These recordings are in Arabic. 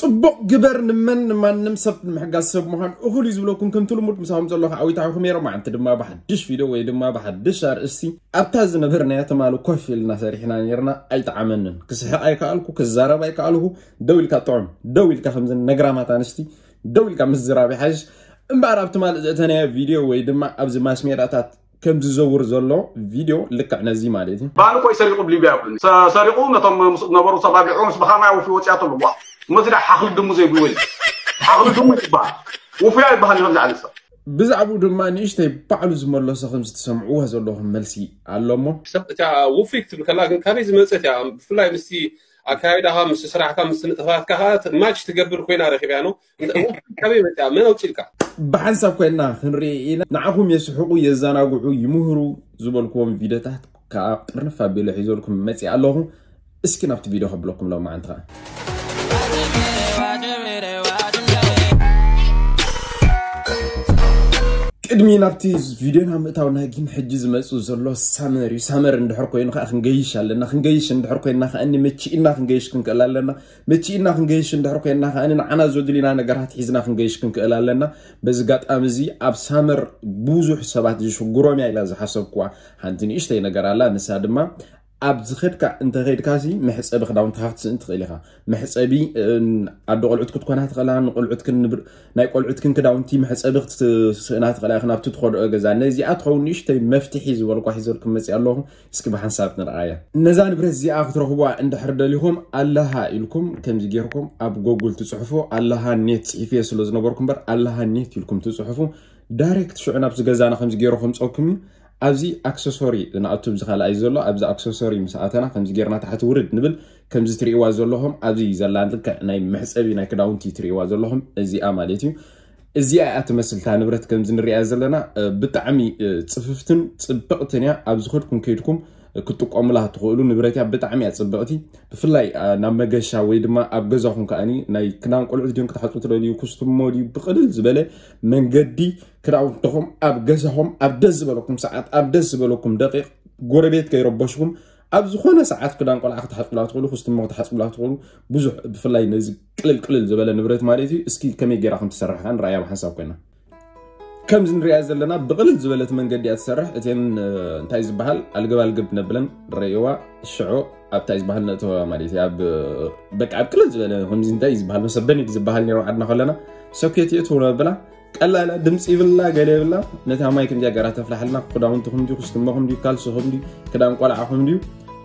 صبق جبر نمن ما نمسب محقاسب مهان أخلي زبلوكم كنت لمرت مساهم زلوها عوي تعو خميرو ما عند دما بحدش فيديو وي دما بحدش عر اسي أبتاز نبرنا يتمالو كوفي لنا ساريحنا نيرنا أي تعمنن كسحي أي كالكو كزارب أي كالكو دويل كطعم دويل كخمزن نقرامات أنستي دويل كمزرابي حاج እምበር ኣብቲ ማልእ ቪድዮ ወይ ድማ ኣብዚ ማስሜራታት ከም ዝዘውር ዘሎ ቪድዮ ልክዕ ነዚ ማለት እዩ ባንኮይ ሰሪቁ ብሊብያ ይኹን ሰሪቁ ነቶም ምስ ዝነበሩ ሰባቢዑ ምስ ብኻማይ ወፊ ወፅያት ኣለዋ مثلا حقل دمو زي بيولي حقل دمو يبال وفيا يبهل نبدا على الصح ብዛዕብኡ ድማ ንእሽተይ ባዕሉ ዝመለሶ ከም ዝተሰምዕዎ ዘለኹም መልሲ ኣሎ ሞ እታ ውፊክ ትብል ከላ ግን ካበይ ዝመፀት እያ ብፍላይ ምስቲ ኣካይዳኻ ምስ ስራሕካ ምስ ንጥፋትካ ማች ትገብር ኮይና ረኪብያ ኖ ካበይ መፅያ መን ኣውፂልካ ብሓንሳብ ኮይና ክንርኢ ኢና ንዓኹም የስሕቁ የዘናግዑ ይምህሩ ዝበልክዎም ቪድዮታት ከዓ ቅርንፍ ኣቢሉ ሒዘልኩም መፅእ ኣለኹ እስኪ ናብቲ ቪድዮ ከብለኩም ሎማዓንቲ ከዓ ቅድሚ ናብቲ ቪድዮና ምእታውና ግን ሕጂ ዝመፁ ዘሎ ሳመር እዩ ሳመር እንድሕር ኮይኑ ከዓ ክንገይሽ ኣለና ክንገይሽ እንድሕር ኮይንና ከዓኒ መቺኢና ክንገይሽ ክንክእል ኣለና መቺኢና ክንገይሽ እንድሕር ኮይንና ከዓኒ ንዓና ዘድልና ነገራት ሒዝና ክንገይሽ ክንክእል ኣለና በዚ ጋጣሚ እዚ ኣብ ሳመር ብዙሕ ሰባት ዝሽጉሮም እያ ኢላ ዝሓሰብ ክዋ ሓንቲ ንእሽተይ ነገር ኣላ ንሳ ድማ اب زخيتك انت غيرك هذي محسب خداو انت خاطس انت غيرك محسبي ان عدو قلعت كنت كنا هتغلا قلعت كن نبر ناي قلعت كن كداو انت محسب خت سنا هتغلا خنا بتدخل اجازة نزي اتخو نيش تي مفتحي زور قا حزور كم مسي الله اسك بحن سب نرعيا نزان برزي اخت رهوا عند حرد لهم الله يلكم كم زجيركم اب جوجل تصحفو الله نيت في سلوز نبركم بر الله نيت يلكم تصحفو دايركت شو انا بزجازة انا خمس جيركم تصحفو ኣብዚ ኣክሰሶሪ ንኣቱ ዝካልኣይ ዘሎ ኣብዚ ኣክሰሶሪ ምስኣተና ከምዚ ጌርና ታሕቲ ውርድ ንብል ከምዚ ትርእይዋ ዘለኹም ኣብዚ ዘላ ልክዕ ናይ መሕፀቢ ናይ ክዳውንቲ ትርእይዋ ዘለኹም እዚኣ ማለት እዩ እዚኣ ያ ትመስልታ ንብረት ከምዚ ንሪኣ ዘለና ብጣዕሚ ፅፍፍትን ፅብቕትን እያ ኣብዚ ከድኩም ከይድኩም ክጥቀሙላ ትኽእሉ ንብረት እያ ብጣዕሚ እያ ፅብቕቲ ብፍላይ ናብ መገሻ ወይ ድማ ኣብ ገዛኹም ከዓኒ ናይ ክዳን ቆልዑ ድዮም ክትሓፁ ትደልዩ ክስትሞ ድዩ ብቅልል ዝበለ መንገዲ ክዳውንትኹም ኣብ ገዛኹም ኣብ ደስ ዝበለኩም ሰዓት ኣብ ደስ ዝበለኩም ደቂቕ ጎረቤት ከይረበሽኩም ኣብ ዝኾነ ሰዓት ክዳን ቆልዓ ክትሓፅብላ ትኽእሉ ክስትሞ ክትሓፅብላ ትኽእሉ ብዙሕ ብፍላይ ነዚ ቅልል ቅልል ዝበለ ንብረት ማለት እዩ እስኪ ከመይ ገይራ ከም ትሰርሐ ንርኣያ ብሓሳብ ኮይና ከምዚ ንሪኣ ዘለና ብቅልል ዝበለት መንገዲ እያ ትሰርሕ እተን እንታይ ዝበሃል ኣልግባልግብ ነብለን ረእዋ ሽዑ ኣብ እንታይ ዝበሃል ነእተዋ ማለት እዩ ኣብ በቂ ኣብ ቅልል ዝበለ ከምዚ እንታይ እዩ ዝበሃል መሰበኒድ ዝበሃል ነይሩ ዓድና ከለና ሰብኬት እየ ትብሎ ኣብላ ቀላላ ድምፂ ይብላ ገለ ይብላ ነታ ማይክ ከምዚ ጋራ ተፍላሕልና ክዳውንትኹም ድዩ ክስትመኹም ድዩ ካልስኹም ድዩ ክዳን ቆልዓኹም ድዩ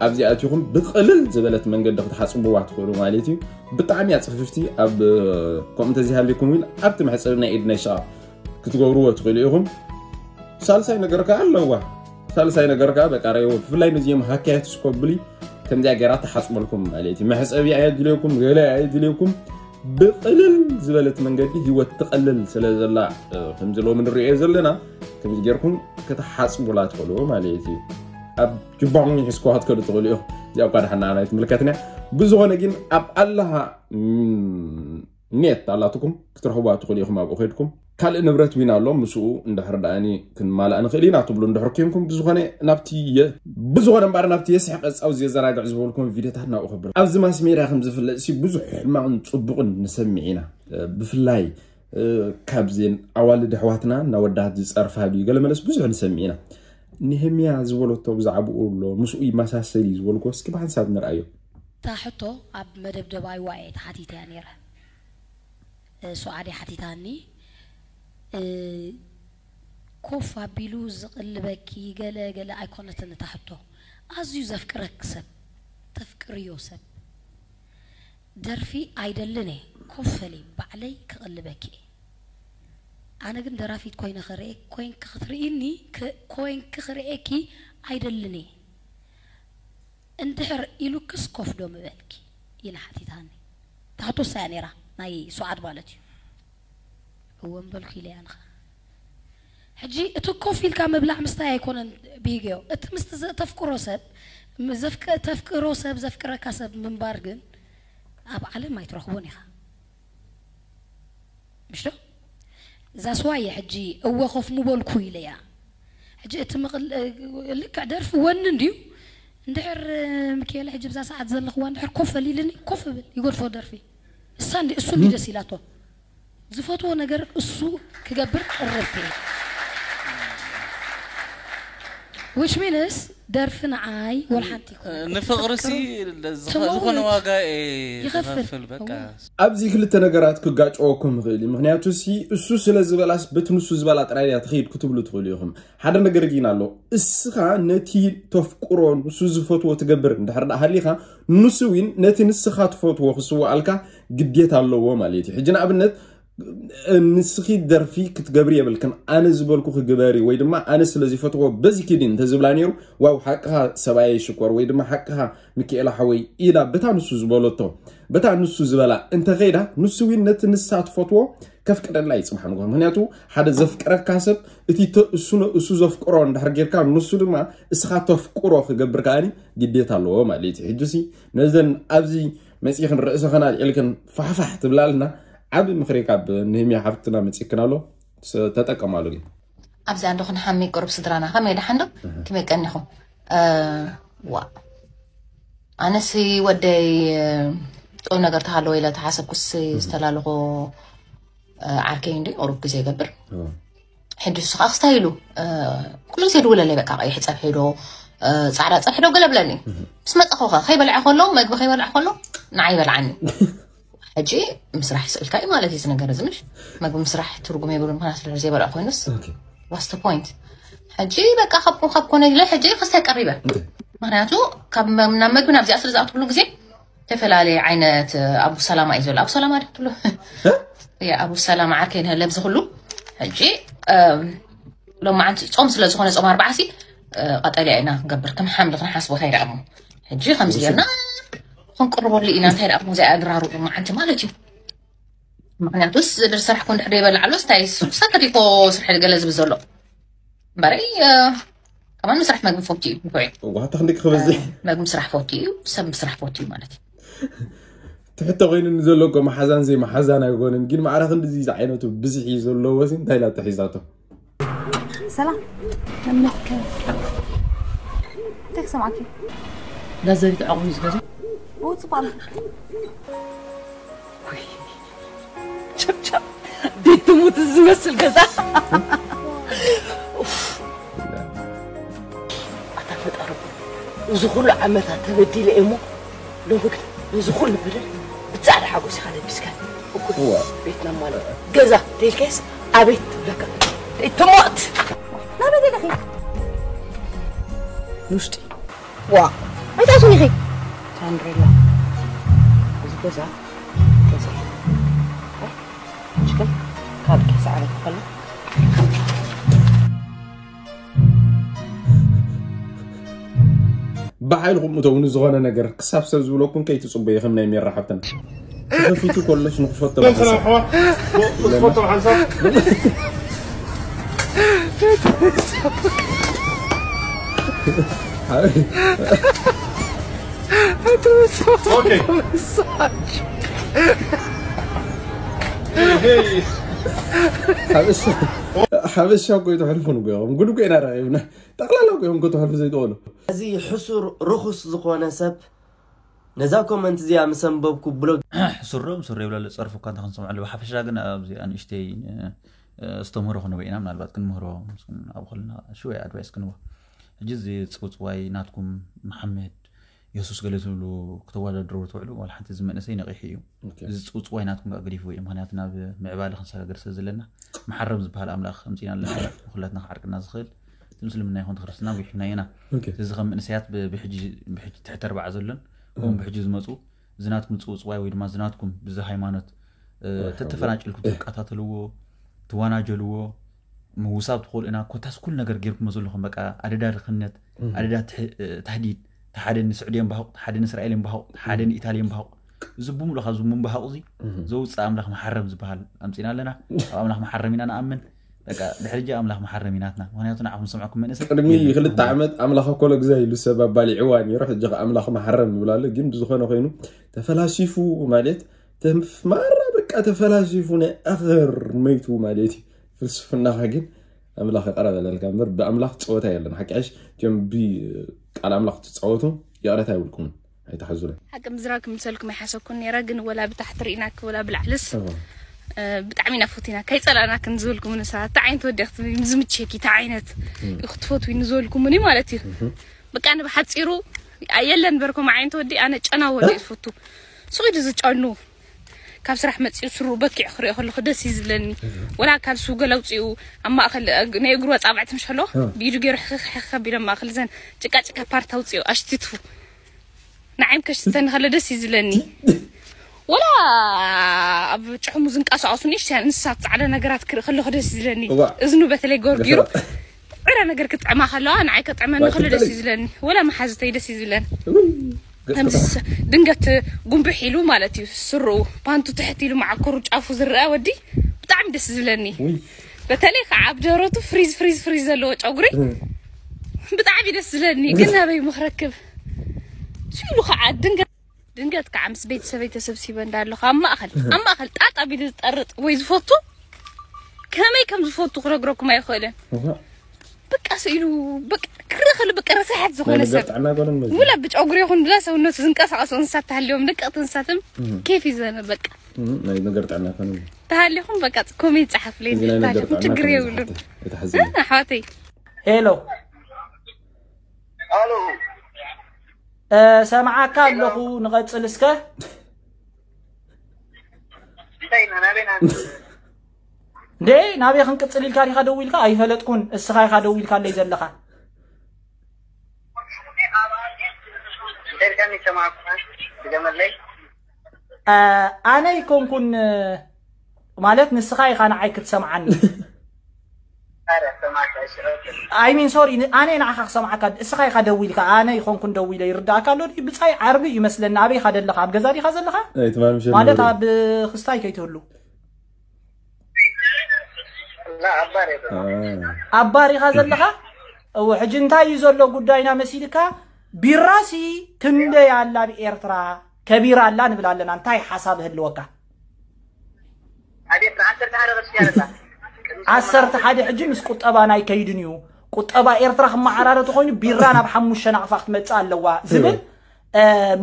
ኣብዚኣትኹም ብቕልል ዝበለት መንገዲ ክትሓፅብዋ ትኽእሉ ማለት እዩ ብጣዕሚ እያ ፅፍፍቲ ኣብ ከምኡ እንተዝሃልይኩም ኢል ኣብቲ መሕፀቢ ናይ ኢድ ናይ ሸቃ ክትገብርዎ ትኽእሉ ኢኹም ሳልሳይ ነገር ከዓ ኣለዋ ሳልሳይ ነገር ከዓ በቃ ብፍላይ ነዚኦም ሃካያት ስኮብሊ ከምዚኣ ገራ ተሓፅመልኩም ማለት እዩ መሕፀቢ ኣየድልየኩም ገለ ኣየድልየኩም ብቕልል ዝበለት መንገዲ ሂወት ትቐልል ስለ ዘላ ከምዝለዎም ንሪኦ ዘለና ከምዚ ጌርኩም ከተሓፅቡላ ትኽእልዎ ማለት እዩ ኣብ ጅባም ሒዝክዋ ትከሉ ትኽእሉ እዮ እዚ ኣብ ድሓና ናይ ትምልከትና ብዝኾነ ግን ኣብ ኣለሃ نيت تعلاتكم كترحوا باتقول يخما بأخيركم كل نبرت وين الله مسوء ندهر داني كن مال أنا خلينا تبلو ندهر كيمكم بزغنة نبتية بزغنة بار نبتية سحق أو زي زرع عزبو لكم فيديو تحنا أخبر أبز ما سمي رقم زفل شيء بزح ما نطبق نسمعنا بفلاي كابزين أول دحواتنا نودات جس أرفع بي قال ملس بزح نسمعنا نهمي عزبو توب زعبو الله مسوء ما سهل زبو سادنا رأيو تحتو عب مدب دبي وعيد حتي تاني رأي سعري حتي تاني كوفا بيلوز قلبكي يقلا قلا أيقونة نتحته أزيو زفكرك سب تفكر يوسف درفي أيدلني كوفلي بعلي كقلبك أنا قم درافيت كوين خري كوين كخريني كوين كخريكي أيدلني انتحر إلو كسكوف دوم بالكي ينحتي تاني تحطو سانيرا ناي سعاد مالتي هو مبل خيلي انخا حجي اتو كوفي لكا مبلع مستاي يكون بيجيو ات مست تفكرو سب مزفك تفكرو سب زفكرا كاسب من بارغن اب علم ما يترخبوني خا مشتو زاسواي حجي هو خوف مبل كويليا حجي اتم لك عدرف ون نديو ندحر مكيال حجي بزا ساعة زلخوان ندحر كوفة ليلني كوفة يقول فو درفي ساندي اسو لي دسيلاتو زفوتو نغر اسو كغبر قربتي وش مينس درفن عاي والحنتي أه، نفغرسي زفون واغا إيه، يخفل بقى ابزي كل تنغرات كغاچو كوم غيلي مغنياتو سي اسو سلا زبلاس بتنسو زبلا طرايا تخيب كتبلو تقوليهم حدا نغر جينالو اسخا نتي توفقرون اسو زفوتو تغبر ندحر حليخا نسوين نتي نسخات فوتو خسو الكا ግዴታ ኣለዎ ማለት እዩ ሕጂ ንኣብነት ንስኺ ደርፊ ክትገብሪ የብልክን ኣነ ዝበልኩ ክግበሪ ወይ ድማ ኣነ ስለዝፈትዎ በዚ ኪድ እንተዝብላ ነይሩ ዋው ሓቅኻ ሰብኣየ ሽኮር ወይ ድማ ሓቅኻ ሚክኤላ ሓወይ ኢላ በታ ንሱ ዝበለቶ በታ ንሱ ዝበላ እንተኸይዳ ንሱ እውን ነቲ ንሳ ትፈትዎ ከፍቅደላ ይፅባሕ ንጎ ምክንያቱ ሓደ ዘፍቅረካ ሰብ እቲ እሱ ዘፍቅሮ እንዳሕር ጌርካ ንሱ ድማ እስኻ ተፍቅሮ ክገብር ከኣኒ ግዴታ ኣለዎ ማለት እዩ ሕጂ ነዘን ኣብዚ مسيح الرئيس خنا يلكن فحفح تبلالنا عبي مخريك عب نهمي حبتنا مسيكنا له ستتك أمالو جي أبزي عندو خن حمي قرب صدرانا خمي لحندو كمي كأنيخو وا أنا سي ودي قولنا قرت حالو إلا تحاسب كسي استلالغو عركين دي أوروك قبر حدو سخاق ستايلو كل سيدو لالي بكاقا يحيد سابحيدو ፃዕዳ ፀብሒ ዶ ገለ ብለኒ ምስ መፀኹኸ ከይበልዐ ከሎ መግቢ ከይበልዐ ከሎ ንዓይ በልዓኒ ሕጂ ምስራሕ ይስእልካ እዩ ማለት እዩ ዝነገር እዚ ምሽ መግቢ ምስራሕ ትርጉም የብሉ ምክንያት ስለዚ ዘይበልዐ ኮይኑስ ዋስተ ፖይንት ሕጂ በቃ ካብ ካብ ኮነ ኢለ ሕጂ ክስተ ቀሪበ ምክንያቱ ካብ ናብ መግቢ ናብዚኣ ስለ ዝኣትብሉ ግዜ ዝተፈላለየ ዓይነት ኣቡ ሰላማ እዩ ዘሎ ኣቡ ሰላማ ትብሉ ኣቡ ሰላማ ዓርከ ንህለብ ዝኽሉ ሕጂ ሎም ዓንቲ ፆም ስለ ዝኾነ ፆም ኣርባዓሲ قطعنا قبر كم حامل غير حاسبو خير عمو هجي خمس ديالنا خنقربو لينا خير عمو زي ادرارو ما انت مالتي مغنياتوس درسر حكون حريبة العلوس تاي سوكسان كتيقو سرح القلة زبزولو باري كمان مسرح مقم فوتي مكوي وقعت اخنك خبزي آه، مقم مسرح فوتي وسم مسرح فوتي مالتي تحت غين نزولو كما حزان زي ما حزان اقول نجين ما عرف نزيز عينو تو بزحي زولو وزين تايلا تحيزاتو سلام لمك تكسى معك لا زالت أغني بوت وتبعض شب شب بيت تموت الزمس الجزاء أتفت أربو وزخول عمتها تبدي لإمو لو بكت وزخول بدل بتسعر حقوس خالد بسكان وكل بيتنا مالك جزاء تلكيس أبيت لك تموت ديال اخي نوشتي وا ما تعرفني اخي تنري لا زكوزا كزا شكون كاد كيس على القلب ባዓልኩም እተውኒ ዝኾነ ነገር ክሳብ ሰብ ዝብለኩም ከይትፅበዩ ከም ናይ ሜራ ሓፍትና ተኸፊቱ ኮለሽ ንክፈጥር ሓንሳብ Okay. حبش شو قيدو حلفون بيهم قلوا قينا رأينا تقلا لو قيهم قيدو حلف زيد أولو هذه حسر رخص زخوانا سب نزا كومنت زي عم بلوك حسر روم سر يبلا لصرفو كانت خنصم على حفشا قنا أبزي أنا اشتي استمر هنا بينا من البات كن مهرو او خلنا شوية ادفايس كنوا جزي تسقط واي ناتكم محمد يسوس قال له كتوالا درور تولو ولا حتى زمن نسينا غي حيو جزي تسقط واي ناتكم قريف ويا مهناتنا بمعبال خمسة قرصة زلنا محرم زبها الاملاخ خمسين الله وخلاتنا حركنا زخيل تمسل منا يخون تخرسنا ويحنا ينا جزي خم نسيات بحجي بحجي تحت اربع زلن هم بحجي زمتو زناتكم تسقط واي ويد ما زناتكم بزهايمانات تتفرنج لكم تقاتلوا ትዋናጀልዎ ምውሳብ ትኽእሉ ኢና ኮታስ ኩሉ ነገር ጌርኩሞ ዘለኹም በቃ ኣደዳ ድኽነት ኣደዳ ተህዲድ እቲ ሓደ ንስዑድዮም ባሃቑ ሓደ ንእስራኤልዮም ባሃቑ ሓደ ንኢታልዮም ባሃቑ እዚ ብምሉእ ካብዚ ምንባሃቑ እዚ ዘውፅእ ኣምላኽ መሓረም ዝበሃል ኣምፂና ኣለና ኣብ ኣምላኽ መሓረም ኢና ንኣምን ድሕሪ ጂ ኣምላኽ መሓረም ኢናትና ምክንያቱ ንዓኹም ሰምዐኩም መእሰይ ቅድሚ ክልተ ዓመት ኣምላኽ ኮሎ ግዜ ኢሉ ሰብ ኣባሊዕዋ ነይሩ ሕጂ ኣምላኽ መሓረም ይብላለ ግን ብዝኾነ ኮይኑ ተፈላሲፉ ማለት ተማራ اتفلاسفون اخر ميتو مالتي فلسفنا حقين املاخ قرب على الكامبر باملاخ تصوتا يلن حكاش جم بي على املاخ تصوتو يا ريت يقولكم اي تحزره حق مزراك مسلكم يحسكون يرقن ولا بتحت ريناك ولا بالعلس أه، بتعمي نفوتنا كيف صار أنا كنزولكم من الساعة تعين تودي أخت نزوم تشيكي تعينت أخت فوت وينزولكم مني مالتي بك أنا بحد سيرو أيلا نبركم عين تودي أنا أنا ولا أه. فوتو صغير زج أنو كاب سرح متسيو سرو بكي آخر آخر لخدا سيزلني ولا كاب سوق لو تسيو أما آخر نيجرو أتابع تمش حلو بيجو جير حخ حخ حخ بيلا ما آخر زين تكا تكا بارت أو تسيو أشتتو نعم كاش تن خلدا سيزلني ولا أب تحو مزن كاسو عصوني شان نسات على نجرات كر خلو خدا سيزلني إذنو بثلي جور جيرو أنا نجر كتعمى خلو أنا عايك تعمى نخلدا سيزلني ولا ما حزتي دا سيزلني كمس دنقت قنبح له مالتي سرو بانتو تحتي له مع كرو شافو زرا ودي بطعم دس زلني وي بتالي خعب فريز فريز فريز لو عقري اه. بطعم دس زلني قلنا اه. بي مخركب شو له خعب دنقت دنقت كعمس بيت سبيت سبسي بندالو خا ما اخل اما اخل طاطا بيد تطرط وي زفوتو كمي كم زفوتو خرجركم ما يخولن በቃ ስኢሉ በቃ ክርክል በቃ ረሳሓት ዝኾነ ሰብ ውላ ብጨጉሪ ይኹን ብላ ሰውነቱ ዝንቀሳቐሱ እንስሳት ተሃልዮም ደቀቕቲ እንስሳትም ኬፍ እዩ ዘነ በቃ ናይ ነገር ጥዕና ኮነ ተሃሊኹም በቃ ኮሜድ ፀሓፍለይ ተሃሊኹም ችግር የብሉን ኣሕዋተይ ሄሎ ኣሎ ሰምዓካ ኣለኹ ንቐፅል እስከ ናበና دي نابي خنك تسليل كاري خدو ويلك أي فلتكون السخاي خدو ويلك اللي زلخا آه أنا يكون كن مالت نسخاي خانا عايك عني أي ሚን سوري أنا ንዓኻ ክሰምዓካ እስኻ ኢኻ ደው ኢልካ ኣነ ይኾንኩን ደው ኢለ ይርዳእካ ኣሎ ብፃይ ዓርቢ እዩ መስለኒ ኣበይ ኢኻ ዘለኻ ኣብ ገዛ ዲኻ ዘለኻ ማለት ኣብ ክስታይ ከይትህሉ አባሪ ኢኻ ዘለኻ እወ ሕጂ እንታይ እዩ ዘሎ ጉዳይና መሲልካ ቢራሲ ክንደይ ኣላ ብኤርትራ ከቢራ ኣላ ንብል ኣለና እንታይ ሓሳብ ህልወካ ዓሰርተ ሓደ ሕጂ ምስ ቁጠባ ናይ ከይድን እዩ ቁጠባ ኤርትራ ክመዓራረቲ ኮይኑ ቢራ ናብ ሓሙሽተ ናቕፋ ክትመፅእ ኣለዋ ዝብል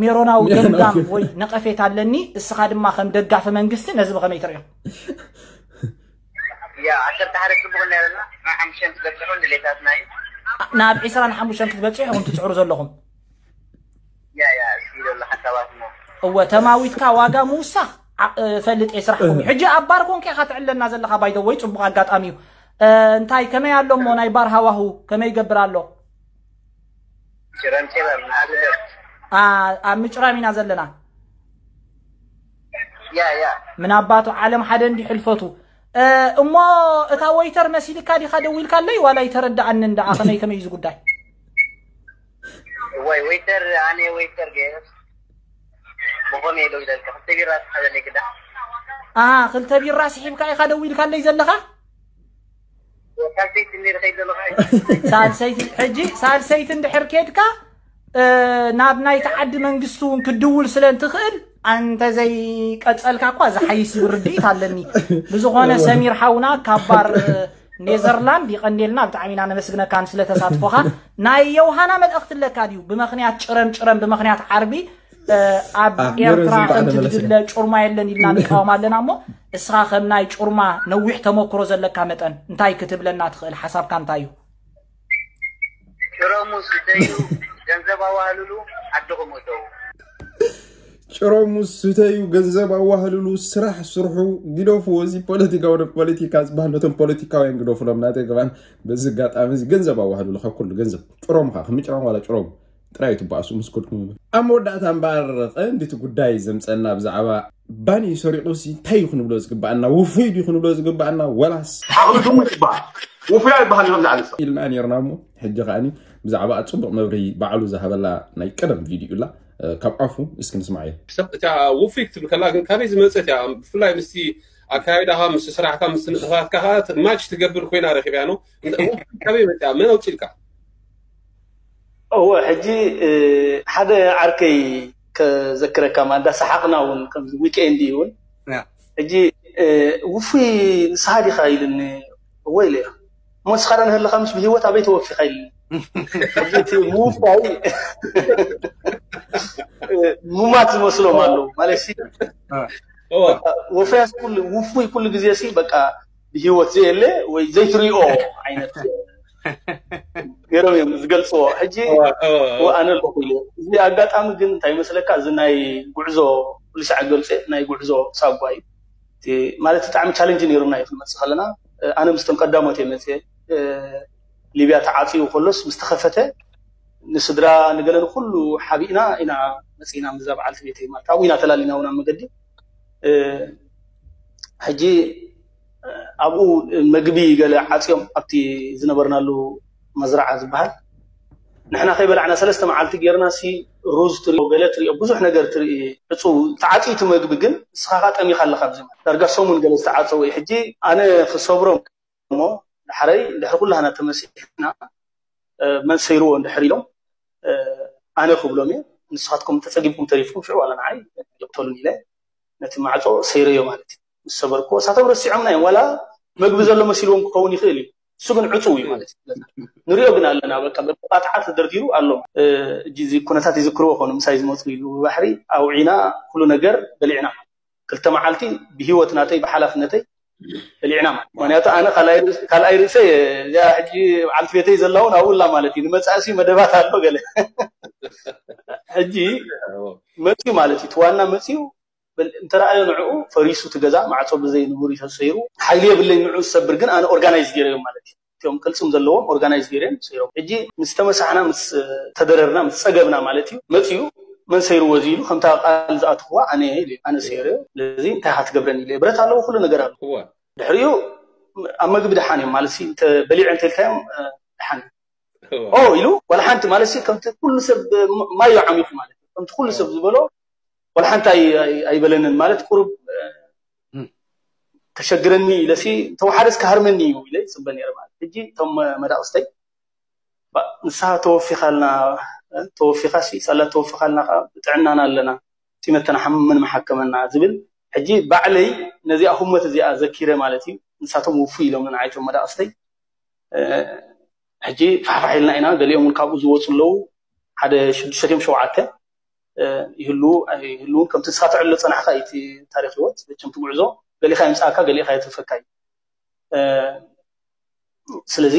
ሜሮናዊ ገምጋም ወይ ነቐፌት ኣለኒ እስኻ ድማ ከም ደጋፊ መንግስቲ ነዚ ብኸመይ ትሪኦ 10 حركة كنبغي نحم الشمس كتبيعوا ندليتات ناي ناب 20 لهم يا يا سيدي ولا حتى واسمو هو تماويتك واقا موسى فلጥ የስራሕኩም እዩ ሕጂ ኣብ ባር ኮንከ ኢኻ ትዕለና ዘለኻ ባይተ ወይ ፅቡቕ ኣጋጣሚ እዩ እንታይ ከመይ ኣሎ እሞ ናይ ባር ሃዋህ ከመይ ይገብር ኣሎ ኣብ ምጭራም ኢና ዘለና ምናባቱ ዓለም ሓደ እንዲሕልፈቱ أه، اما اتا ويتر مسيلي يعني كا دي خادو ويل كالي ولا يتردع ان ندا اخنا يكميز قداي واي ويتر اني ويتر جيمز بوغني دو دل كنت غير راس حدا لي كدا اه قلت بي راس حيم كاي خادو ويل كالي زلخا وكالتي تني رخي زلخا سال سيت حجي سال سيت اند حركيتكا آه ناب نايت عد منغستون كدول سلا تخل أنت زي كتسألك أقواز حيس برديت هلني بزغانة سمير حونا كبار نيزرلاند يقنيلنا بتعمينا أنا مسجنا كان سلة تصادفها ناي يوهانا مد أخت لك هذيو بمخنيات شرم شرم بمخنيات عربي أب إيرترا أنت تدل شرما يلني لنا نقاوم لنا مو إسخاخم ناي شرما نويح تموكرو زلك متن انتاي كتب لنا الحساب كان تايو شرمو سيديو ገንዘብ አዋህልሉ አድቁም ወደው ጭሮም ስተዩ ገንዘብ ኣዋህልሉ ስራሕ ስርሑ ግደፉ እዚ ፖለቲካዊ ፖለቲካ ዝበሃል ነቶም ፖለቲካውያን ግደፉሎም ናጠቅባን በዚ ጋጣሚ እዚ ገንዘብ ኣዋህልሉ ካብ ኩሉ ገንዘብ ጭሮም ከ ከምጭራም ዋላ ጭሮም ጥራይ ትበኣሱ ምስ ኮድኩም ኣብ መወዳእታ እምበር ቀንዲ እቲ ጉዳይ ዘምፀና ብዛዕባ ባኒ ሰሪቁ ሲ እንታይ እዩ ክንብሎ ዝግባኣና ውፉይ ድ ክንብሎ ዝግባኣና ወላስ ሓቅልኩም ይበሃል ውፉይ ይበሃል ዮም ዝዓለሰ ኢልና ነርና ሞ ሕጂ ከዓኒ ብዛዕባ ፅቡቅ መብሪ ባዕሉ ዝሃበላ ናይ ቀደም ቪድዮ ላ ካብ ዓፉ እስኪ ንስማዕ እየ እታ ውፊክ ትብል ከላ ግን ካበይ ዝመፀት እያ ብፍላይ ምስ ኣካይዳኻ ምስ ስራሕካ ምስ ንጥፋትካ ከዓ ማች ትገብር ኮይና ረኪብያ ኖ ካበይ መፅያ መን ኣውፂልካ እወ ሕጂ ሓደ ዓርከይ ከዘክረካ ማ እንዳሰሓቕና እውን ከምዚ ዊኬንድ እውን ሕጂ ውፉይ ንስኻ ዲኻ ኢልኒ እወ ኢለ እሞ ንስኻ ንህለካ ምስ ብሂወት ኣበይ ተወፊኻ ኢልኒ ሙፍ አይ ሙማት መስሎ ማለው ማለት ሲ ወፍ ያስኩል ውፉ ሁል ጊዜ ሲ በቃ ህይወት የለ ወይ ዘይትሪኦ አይነት ገረም ዝገልፆ ሕጂ ኣነ እዚ ኣጋጣሚ ግን እንታይ መስለካ እዚ ናይ ጉዕዞ ልስዕ ገልፅ ናይ ጉዕዞ ሳጓ እዩ ማለት ብጣዕሚ ቻለንጅ ነይሩና ይክንመፅእ ከለና ኣነ ምስቶም ቀዳሞት እየ ليبيا تعافي وخلص مستخفته نسدرا نقلل كل حبينا إنا مسينا مزاب على تبيتي مالتا وينا تلالينا ونا مقدي أه حجي أه، أبو مقبي قال عاتيهم أبتي زنبرنا له مزرعة زبهر نحنا خيب لعنا سلسة مع التجيرنا سي روز تري وقلة تري أبو زحنا قر تري بتو تعاتي تما يقبل سخات أمي خلا خبز ما درجة سومن قال تعاتي ويحجي أنا خصبرهم ድሕረይ ድሕሪ ኩላህና ተመሲሕና መን ሰይርዎ እንድሕር ኢሎም ኣነ ክብሎም እየ ንስኻትኩም ተፀጊብኩም ተሪፍኩም ሽዑ ዋላ ንዓይ ይቕተሉን ኢለ ነቲ ማዕፆ ሰይረዮ ማለት እዩ ምስ ሰበርኮ እሳቶም ረሲዖምና እዮም ዋላ መግቢ ዘሎ መሲልዎም ክኸውን ይኽእል እዩ እሱ ግን ዕፁው እዩ ማለት እዩ ንሪኦ ግን ኣለና በቃ ብቃጥዓ ተደርዲሩ ኣሎ እጂ ኩነታት ይዝክርዎ ኮይኑ ምሳይ ዝመፁ ኢሉ ብባሕሪ ኣውዒና ኩሉ ነገር በሊዕና ክልተ መዓልቲ ብሂወት ናተይ ብሓላፍነተይ الإعلام معناتها أنا خل أيرس خل أيرس يا حجي على فيتي زلون أقول لا مالتي نمتصاسي مدبات هالو قال حجي متي مالتي توانا متيو بل انت رأي نعو فريسو تجزا مع صوب زي نوري سيرو حيلي باللي نعو سبر جن أنا أورجانيز جيرهم مالتي كم كلسم زلوهم أورجانيز جيرهم سيرو حجي مستمسحنا مس تدررنا مس سجبنا مالتي متيو من سير وزيلو خمتا قال ذات خوا أنا هيلي أنا سير لذي انت هات قبرني لي برت على وكل نجار خوا دحريو أما قبل حاني مالسي انت بليع انت الكام حاني أو يلو ولا حنت مالسي كنت كل سب ما يعمي في مالك كنت كل سب زبلو ولا حنت أي أي بلن المالك قرب تشجرني لسي تو حارس كهرمني ولا سبني رمال تجي ثم مدى أستي نسا توفي خالنا ተወፊኻሲ ሰላት ተወፊኻ ኣለኻ ብጥዕናና ኣለና እቲ መተናሓመን መሓከመና ዝብል ሕጂ ባዕለይ ነዚኣ ሁመት እዚኣ ዘኪረ ማለት እዩ ንሳቶም ውፉ ኢሎም ንዓይቶም መዳእስተይ ሕጂ ፋሕፋሕ ኢልና ኢና ገሊኦም እውን ካብኡ ዝወፁ ኣለው ሓደ ሽዱሽተ እዮም ሸውዓተ ይህሉ ይህሉውን ከምቲ ንስኻ ትዕሎ ፀናሕካ እዩ ታሪክ ሂወት መቸም ትጉዕዞ ገሊእካ ይምፃእካ ገሊእካ የትንፈካ እዩ ስለዚ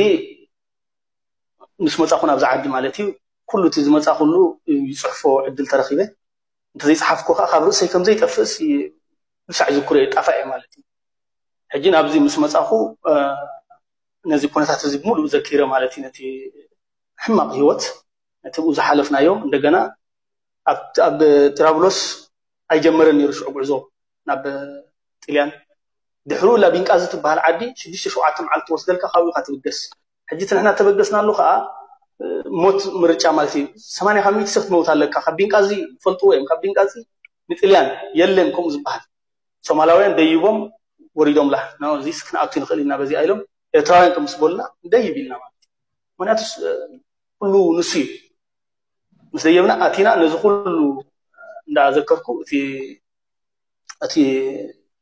ምስ መፃኹን ኣብዛ ዓዲ ማለት እዩ ኩሉ እቲ ዝመፃ ኩሉ ይፅሕፎ ዕድል ተረኪበ እንተዘይፅሓፍኩ ከዓ ካብ ርእሰይ ከም ዘይጠፍእስ ምሳዕ ዝኩረ ጣፋ እየ ማለት እዩ ሕጂ ናብዚ ምስ መፃኹ ነዚ ኩነታት እዚ ብምሉእ ዘኪረ ማለት እዩ ነቲ ሕማቕ ሂወት ነቲ ብኡ ዝሓለፍናዮ እንደገና ኣብ ጥራብሎስ ኣይጀመረን ነሩ ሽዑ ጉዕዞ ናብ ጥልያን ድሕሩ ላቢንቃዚ ትበሃል ዓዲ ሽዱሽተ ሸውዓተ መዓልቲ ወስደልካ ካብኡ ኢካ ትብገስ ሕጂ እቲ ንሕና ኣሉ ከዓ ሞት ምርጫ ማለት እዩ ሰማንያ ካብ ሚእቲ ሰብ ትመውት ኣለካ ካብ ቢንቃዚ ፈልጡ ወይም ካብ ቢንቃዚ ንጥልያን የለን ከምኡ ዝበሃል ሶማላውያን ደይቦም ወሪዶም ላ ናዚ ክንኣቱ ንኽእል ኢልና በዚ ኢሎም ኤርትራውያን ከምስ በሉና ደይብ ኢልና ማለት እዩ ምክንያቱ ኩሉ ንሱ እዩ ምስ ደየብና ኣቲና ነዚ ኩሉ እንዳዘከርኩ እቲ እቲ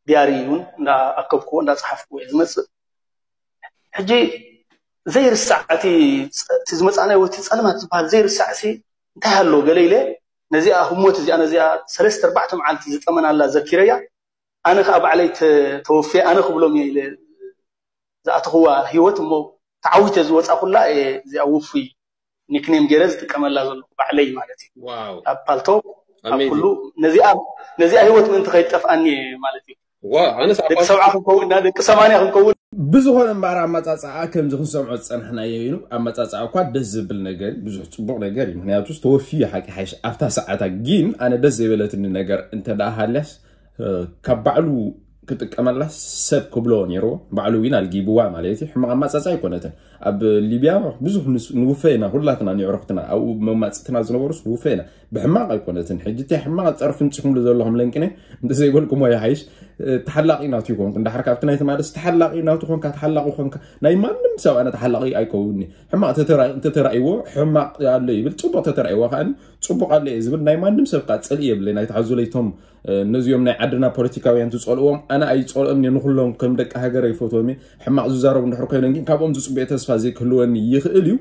ድያሪ እውን እንዳኣከብክዎ እንዳፀሓፍክዎ እዩ ዝመፅእ ሕጂ زي رسعتي تزمت أنا وتتسلم تبهال زي رسعتي انتهى له قليلة نزيع هموت زي أنا زي سلست أربعتهم على تزمن على ذكريا أنا خاب علي توفي أنا خبلهم يل زات هو هيوت مو تعوت أقول لا زي أوفي نكنيم جرزت كمان لازم بعلي مالتي واو أبالتو أقوله نزيع نزيع هيوت من تغيت أفاني مالتي واو أنا سبعة خمكون نادك سبعة خمكون ብዝኾነ እምበር ኣመፃፅዓ ከምዚ ክንሰምዖ ዝፀናሕናዮ ኢኑ ኣመፃፅዓ እኳ ደስ ዝብል ነገር ብዙሕ ፅቡቅ ነገር እዩ ምክንያቱ ተወፊዩ ሓቂ ሓይሽ ኣብታ ሰዓታ ግን ኣነ ደስ ዘይበለትኒ ነገር እንተደኣ ሃልያስ ካብ ባዕሉ ክጥቀመላ ሰብ ክብሎ ነይሩ ባዕሉ ኢና ልጊብዋ ማለት እዩ ሕማቕ ኣማፃፃ ኣይኮነትን ኣብ ሊብያ ብዙሕ ንውፈ ኢና ሁላትና ንዕረክትና ኣብኡ መማፅትና ዝነበሩስ ውፈ ኢና ብሕማቕ ኣይኮነትን ሕጂ እታይ ሕማቕ ፀርፊ ንፅሕምሉ ዘለኹም ለንቅነ እንተዘይበልኩሞ ይሓይሽ ተሓላቂ ናቱ ይኮንኩ እንዳሕር ካብቲ ናይቲ ማለት ተሓላቂ ናቱ ኮንካ ተሓላቂ ኮንካ ናይ ማንም ሰብ ኣነ ተሓላቂ ኣይከውኒ ሕማቕ ተተራእይዎ ሕማቕ ኣሎ ይብል ፅቡቅ ተተራእይዎ ከዓኒ ፅቡቅ ኣለ እየ ዝብል ናይ ማንም ሰብካ ፅልኢ የብለ ናይ ተሓዙለይቶም ነዚኦም ናይ ዓድና ፖለቲካውያን ትፀልእዎም ኣነ ኣይፀልኦም ንኩሎም ከም ደቂ ሃገር ኣይፈትዎም እየ ሕማቅ ዝዛረቡ ንድሕር ኮይኖም ግን ካብኦም ዝፅቡዕ ተስፋ ዘይክህልወኒ ይኽእል እዩ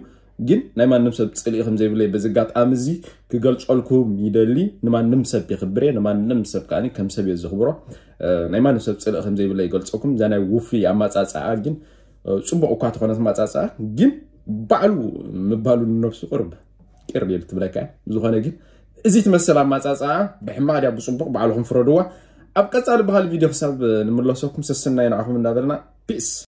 ግን ናይ ማንም ሰብ ፅልኢ ከምዘይብለ በዚ ኣጋጣሚ እዚ ክገልፀልኩም ይደሊ ንማንም ሰብ ይክብር እየ ንማንም ሰብ ከዓ ከም ሰብ እየ ዝኽብሮ ናይ ማንም ሰብ ፅልኢ ከምዘይብለ ይገልፀኩም እዛ ናይ ውፍ ኣማፃፅኣ ግን ፅቡቅ እኳ ተኾነት ማፃፅኣ ግን ባዕሉ ምባሉ ንነብሱ ቅርብ ቅርብ እየ ብትብለካ ዝኾነ ግን እዚ ትመስል ኣማፃፅዓ ብሕማቅ ድያ ብፅቡቅ በዓልኩም ፍረድዋ ኣብ ቀፃሊ ባህል ቪድዮ ክሳብ ንምለሰኩም ስስናይ ንዓኹም እናበልና ፒስ